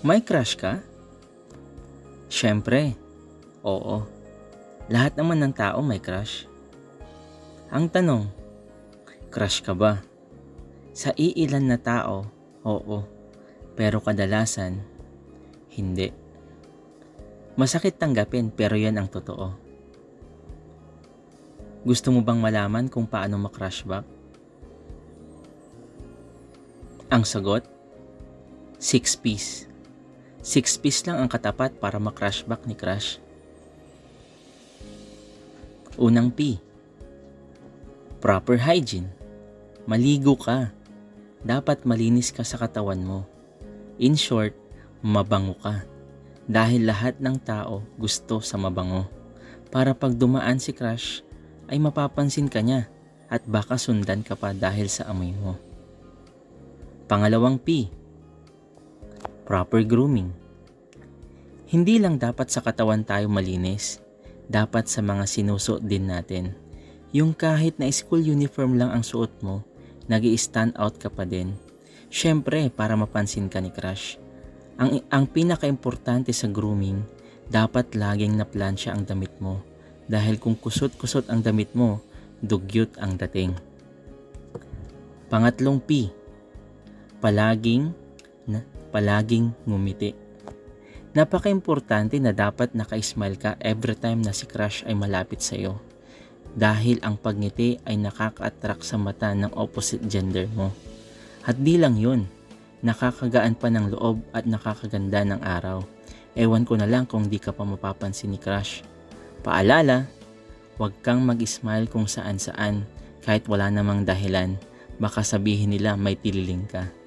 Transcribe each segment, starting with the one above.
May crush ka? Siyempre, oo. Lahat naman ng tao may crush. Ang tanong, crush ka ba? Sa iilan na tao, oo. Pero kadalasan, hindi. Masakit tanggapin pero yan ang totoo. Gusto mo bang malaman kung paano makrush back? Ang sagot, 6 piece. 6 piece lang ang katapat para makrush back ni crush. Unang P. Proper hygiene. Maligo ka. Dapat malinis ka sa katawan mo. In short, mabango ka. Dahil lahat ng tao gusto sa mabango. Para pag dumaan si crush, ay mapapansin ka niya at baka sundan ka pa dahil sa amoy mo. Pangalawang P. Proper grooming. Hindi lang dapat sa katawan tayo malinis, dapat sa mga sinusuot din natin. Yung kahit na school uniform lang ang suot mo, nag stand out ka pa din. Siyempre, para mapansin ka ni crush. Ang, ang pinaka-importante sa grooming, dapat laging naplansya ang damit mo. Dahil kung kusot-kusot ang damit mo, dugyot ang dating. Pangatlong P palaging na palaging ngumiti. Napaka-importante na dapat naka-smile ka every time na si crush ay malapit sa iyo. Dahil ang pagngiti ay nakaka-attract sa mata ng opposite gender mo. At di lang yun, nakakagaan pa ng loob at nakakaganda ng araw. Ewan ko na lang kung di ka pa mapapansin ni crush. Paalala, huwag kang mag-smile kung saan saan kahit wala namang dahilan. Baka sabihin nila may tililing ka.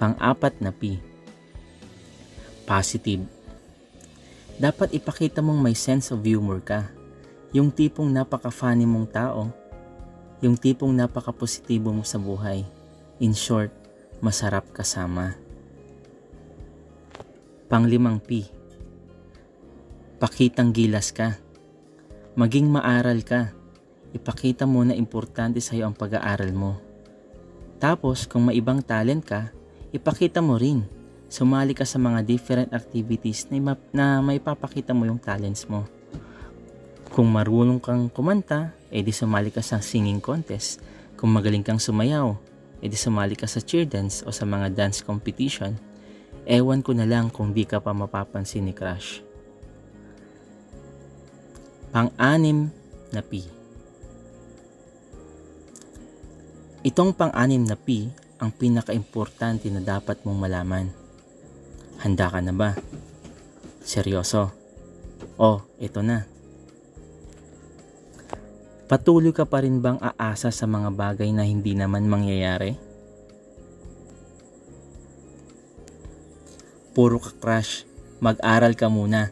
Pang-apat na P. Positive. Dapat ipakita mong may sense of humor ka. Yung tipong napaka-funny mong tao. Yung tipong napaka-positibo mo sa buhay. In short, masarap kasama. Panglimang P. Pakitang gilas ka. Maging maaral ka. Ipakita mo na importante sa iyo ang pag-aaral mo. Tapos, kung may ibang talent ka, ipakita mo rin. Sumali ka sa mga different activities na, na may papakita mo yung talents mo. Kung marunong kang kumanta, edi sumali ka sa singing contest. Kung magaling kang sumayaw, edi sumali ka sa cheer dance o sa mga dance competition. Ewan ko na lang kung di ka pa mapapansin ni Crush. Pang-anim na P. Itong pang-anim na P ang pinaka-importante na dapat mong malaman. Handa ka na ba? Seryoso? Oh, ito na. Patuloy ka pa rin bang aasa sa mga bagay na hindi naman mangyayari? Puro ka crush, mag-aral ka muna.